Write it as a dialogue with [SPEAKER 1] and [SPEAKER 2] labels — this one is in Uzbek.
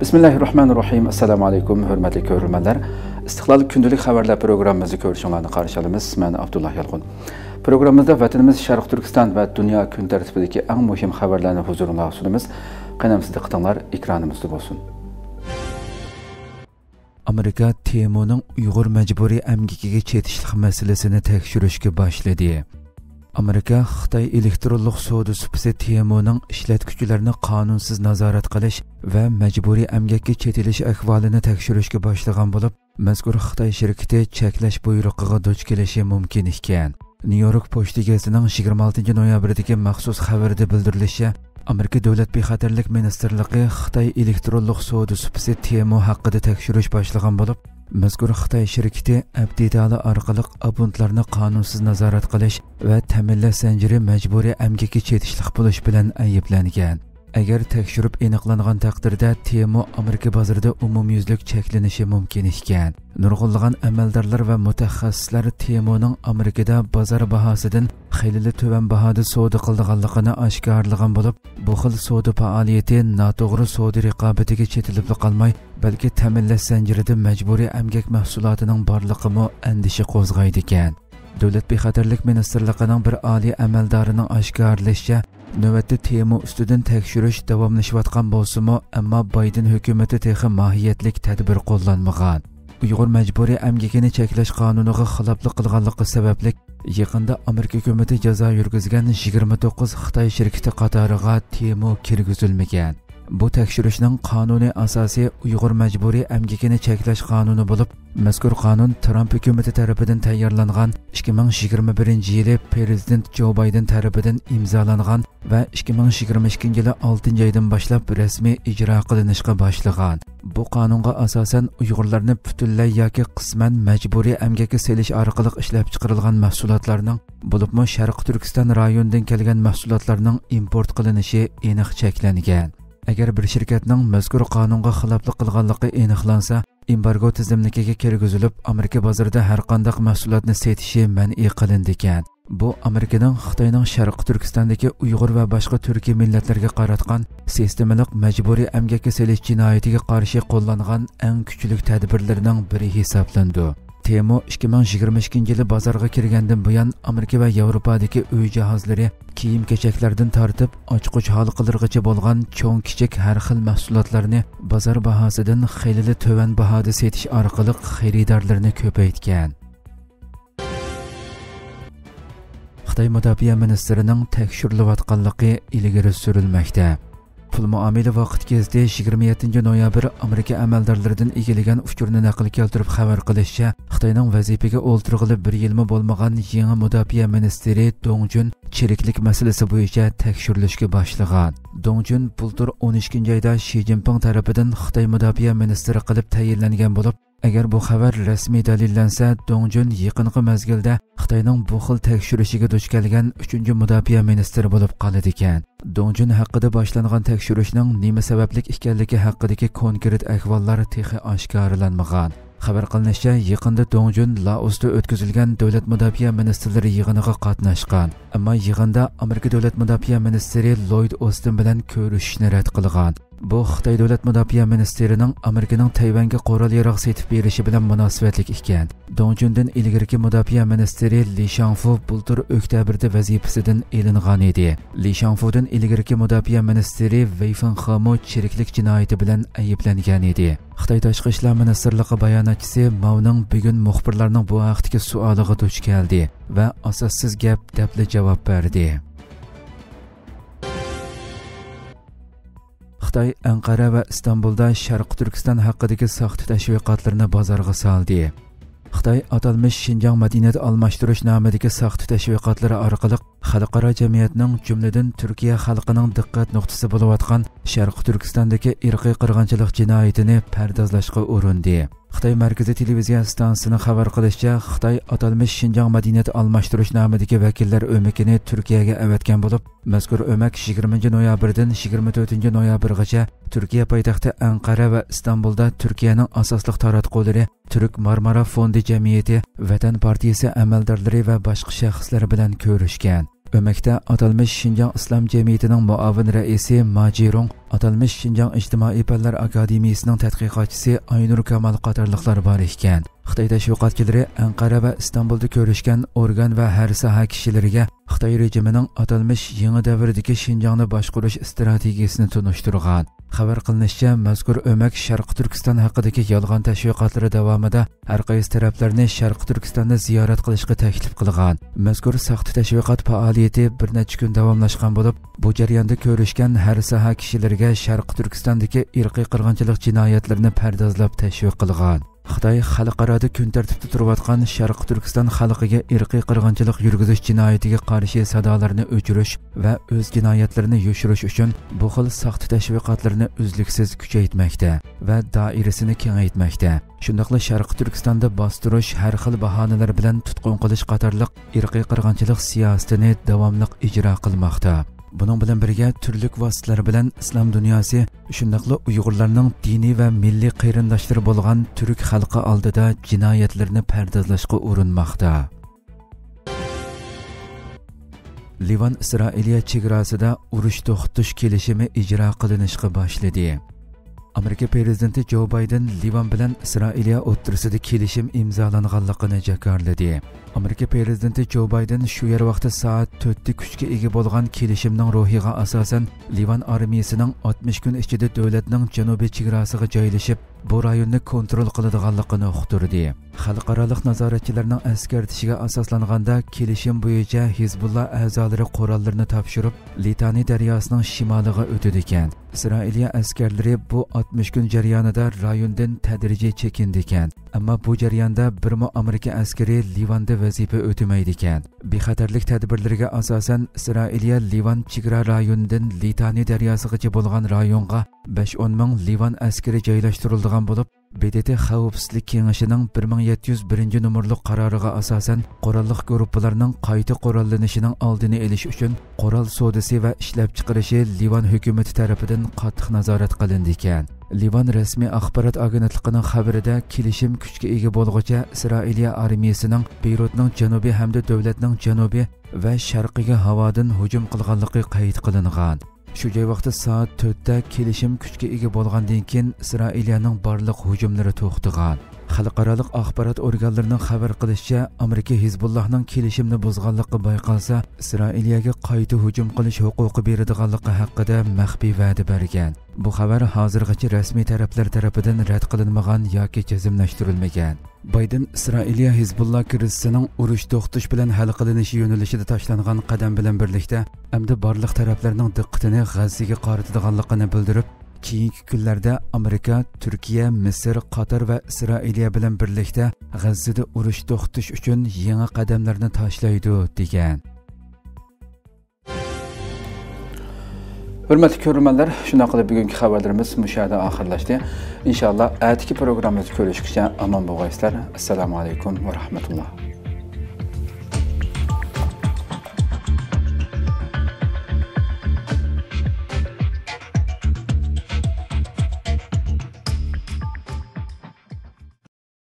[SPEAKER 1] Bismillahirrahmanirrahim. Assalamu alaykum, hörmətli görürmənlər. İstiqlal gündəlik xəbərlər proqramımızı görüşünlərini qarşılamız. Mən Abdullah Yalqın. Proqramımızda vətənimiz Şərq Türkistan və dünya gün tərtibindəki ən mühüm xəbərlərini huzurunuza sunumuz. Qənəmsizdə qıtanlar ekranımızda olsun.
[SPEAKER 2] Amerika TMO'nun Uyğur məcburi əmgəkiga çetişlik məsələsini təkşürüşkə başladı. Amerika Xitay elektronluq soda supisi TMO'nun işlətkücülərini qanunsuz nazarat qilish va majburiy amgakka chetilish ahvolini tekshirishga boshlagan bo'lib mazkur xitoy shirkati cheklash buyrug'iga duch kelishi mumkin ekan. Nyu york pochta gazining 26 noyabrdagi maxsus xabarda bildirilishicha amerika davlat bexatarlik ministrligi xitoy elektronlik savdo supisi tmo haqida tekshirish boshlagan bo'lib mazkur xitoy shirkati abdidali orqali abundlarni qonunsiz nazorat qilish va ta'minlash zanjiri majburiy amgakka chetishliq bo'lish bilan ayblangan. Əgər təkşürüb eniqlanğan təqdirdə TMO Amerika bazarında ümumyüzlük çəklənişi mümkün ikən, nurg'unlagan əməldarlar və mütəxəssislər TMO'nun Amerikada bazar bahasından xeyli tövən bahada savdo qildiganligini oshkorlagan bo'lib, bu xil savdo faoliyati noto'g'ri savdo raqobatiga chetilib qolmay, balki ta'minlash zanjirida majburiy əmgək məhsulatının barlığı mı əndişi qo'zg'aydi ekan. Dövlət Bexatarlıq Ministerliğinin bir ali əməldarının aşkarlaşıca navbatda tema üstüdən təkşürüş davomlashayotgan bolsunmu, ammo bayden hökuməti texi mohiyatlik tadbir qo'llanmagan uyg'ur majburiy əmgəkini cheklash qonuniga xiloflik qilganligi sababli yaqinda amerika hökuməti jazo yurgizgan 29 xitoy şirkəti qatoriga temo kirgizilmagan bu tekshirishning qonuniy asosi uyg'ur majburiy amgakini cheklash qonuni bo'lib mazkur qonun tramp hukumati tarafidan tayyorlangan 2021 yili prezident jo bayden tarafidan imzolangan va 2022 yili 6 oydan boshlab rasmiy ijro qilinishga boshlagan. Bu qonunga asosan uyg'urlarni butunlay yoki qisman majburiy amgakka selish orqali ishlab chiqarilgan mahsulotlarning bo'libmi sharq turkiston rayonidan kelgan mahsulotlarning import qilinishi aniq cheklangan agar bir shirkatning mazkur qonunga xiloflik qilganligi aniqlansa embargo tizimligiga kirgizilib amerika bozorida har qanday mahsulotni setishi man'iy qilindi ekan. Bu amerikaning xitoyning sharqi turkistondagi uyg'ur va boshqa turkiy millatlarga qaratgan sistemalik majburiy amgakka selish jinoyatiga qarshi qo'llangan eng kuchli tadbirlarning biri hisoblandi temo 2022 yili bazarga kirgandan buyon amerika va yevropadagi uy jihozlari kiyim kechaklardan tortib ochquch halqalargacha bo'lgan cho'ng kichik har xil mahsulotlarni bozor bahosidan xilili tuvan bahoda setish orqali xaridorlarni ko'paytgan. Xitoy mudofaa ministrining tekshirilayotganligi ilgari surilmoqda. Pul muomala vaqt gezdi 27 noyabr amerika amaldorlaridan egillagan uchurni naql keltirib xabar qilishicha xitoyning vazifaga o'ltirg'ili bir yilmi bo'lmagan yangi mudofaa ministri dongjun cheriklik masalasi bo'yicha tekshirilishga boshlagan. Dongjun bultur 12 oyda shi zinpin tarafidan xitoy mudofaa ministri qilib tayinlangan bo'lib agar bu xabar rasmiy dalillansa dongjun yaqinqi mazgilda xitoyning bu xil tekshirishiga duch kelgan uchinchi mudofaa ministri bo'lib qoladi ekan dongjun haqida boshlangan tekshirishning nima sabablik ekanligi haqidagi konkret ahvollar texi oshkorlanmagan xabar qilinishicha yaqinda dongjun laosda o'tkazilgan davlat mudofaa ministrlari yig'iniga qatnashgan. Ammo yig'inda amerika davlat mudofaa ministri loyd ostin bilan ko'rishishni rad qilgan. Bu xitoy davlat mudofaa ministerining amerikaning tayvanga qurol yarog' setib berishi bilan munosabatlik ekan. Dongjundan ilgariki mudofaa ministri li shanfu bultur oktabrda vazifasidan ilingan edi. Li shanfudan ilgariki mudofaa ministri veyfin xamo chiriklik jinoyati bilan ayblangan edi xitoy tashqi ishlar ministrligi bayonotchisi mavning bugun muxbirlarning bu haqdagi suoliga duch keldi va asossiz gap dabli javob berdi. Xitoy anqara va istanbulda sharqi turkiston haqidagi soxta tashviqotlarni bozorga soldi. Xitoy atalmish shinjong madaniyat almashtirish nomidagi soxta tashviqotlari orqali xalqaro jamiyatning jumladan turkiya xalqining diqqat nuqtasi bo'layotgan sharqi turkistondagi irqiy qirg'inchilik jinoyatini pardozlashga urindi. Xitoy markaziy televiziya stansiyasini xabar qilishicha xitoy atalmish shinjong madaniyat almashtirish nomidagi vakillar o'makini turkiyaga avatgan bo'lib mazkur o'mak 20 noyabrdan 24 noyabrgacha turkiya poytaxti anqara va istanbulda turkiyaning asosli taratqulari turk marmara fondi jamiyati vatan partiyasi amaldorlari va boshqa shaxslar bilan ko'rishgan. Öməkdə atalmış Şinjan İslam Cəmiyyətinin muavin rəisi Macirong, atalmış Şinjan İctimai Fənlər Akademiyasının tədqiqatçısı Aynur Kamal qatarlıqlar var Xitoy tashviqotchilari Anqara va Istanbulda ko'rishgan organ va har soha kishilariga Xitoy rejimining atalmish yangi davrdagi Shinjongni boshqarish strategiyasini tunishtirgan. Xabar qilinishicha, mazkur o'mak Sharq Turkiston haqidagi yolg'on tashviqotlari davomida har qaysi taraflarni Sharq Turkistonni ziyorat qilishga taklif qilgan. Mazkur saxta tashviqot faoliyati bir necha kun davomlashgan bo'lib, bu jarayonda ko'rishgan har soha kishilariga Sharq Turkistondagi irqiy qirg'inchilik jinoyatlarini pardozlab tashviq qilgan. Xitoy xalqaroda kun tartibda turayotgan sharq turkiston xalqiga irqiy qirg'inchilik yurgizish jinoyatiga qarshi sadolarni o'chirish va o'z jinoyatlarini yoshirish uchun bu xil soxta tashviqotlarni uzluksiz kuchaytmoqda va doirasini kengaytmoqda. Shundoqla sharq turkistonda bostirish har xil bahonalar bilan tutqun qilish qatorliq irqiy qirg'inchilik siyosatini davomli ijro qilmoqda. Bunun bilan birga turli vositalar bilan islom dunyosi shundoqla Uyg'urlarning diniy va milliy qayrindoshlari bo'lgan turk xalqi oldida jinoyatlarni pardozlashga urinmoqda. Livan Isroiliya chegarasida urush to'xtatish kelishimi ijro qilinishga boshladi. Amerika prezidenti Jo Bayden Livan bilan Isroiliya o'ttirisida kelishim imzolanganligini jakarladi. Amerika prezidenti Jo Bayden shu yer vaqti soat 4 da kuchga ega bo'lgan kelishimning ruhiga asosan Livan armiyasining 60 kun ichida davlatning janubiy chegarasiga joylashib, bu rayonni kontrol qiladiganligini uqtirdi. Xalqaroliq nazoratchilarning askartishiga asoslanganda kelishim bo'yicha Hizbullah a'zolari qurollarni topshirib, Litani daryosining shimoliga o'tadi ekan. Isroiliya askarlari bu 60 kun jarayonida rayondan tadrijiy chekindi ekan. Ammo bu jarayonda birmo Amerika askari Livanda vazifa o'tamaydi ekan. Bexatarlik tadbirlariga asosan Isroiliya Livan chegara rayonidan Litani daryosigacha bo'lgan rayonga 5-10 ming Livan askari joylashtirilgan bo'lib, BDT Xavfsizlik Kengashining 1701 nomerli qaroriga asosan qurolliq guruhlarning qayta qurollanishining oldini olish uchun qurol savdosi va ishlab chiqarishi Livan hukumati tomonidan qattiq nazorat qilindi ekan. Livan rasmiy axborot agentligining xabarida kelishim kuchga ega bo'lguncha Isroiliya armiyasining Beyrutning janubiy hamda davlatning janubiy va sharqiga havodan hujum qilganligi qayd qilingan. Shu joy vaqtda soat 4 da kelishim kuchga ega bo'lgandan keyin Isroiliyaning barliq hujumlari to'xtagan. Xalqaroliq axborot organlarining xabar qilishicha amerika hizbullohning kelishimni buzganligi bayqalsa isroiliyaga qayta hujum qilish huquqi beradiganligi haqida maxfiy va'da bergan. Bu xabar hozirgacha rasmiy taraflar tarafidan rad qilinmagan yoki jazmlashtirilmagan bayden isroiliya hizbulloh krizisining urush to'xtatish bilan hal qilinishi yo'nalishida tashlangan qadam bilan birlikda hamda barliq taraflarning diqqatini g'azzaga qaratadiganligini bildirib keyingi kunlarda amerika turkiya misr qatar va isroiliya bilan birlikda g'azzada urush to'xtatish uchun yangi qadamlarni tashlaydi degan.
[SPEAKER 1] Hurmatli ko'rurmanlar shunday qilib bugungi xabarlarimiz mushada oxirlashdi. Inshaalloh atigi programmamizni ko'rishguncha omon bo'lg'aysizlar assalomu alaykum va rahmatulloh.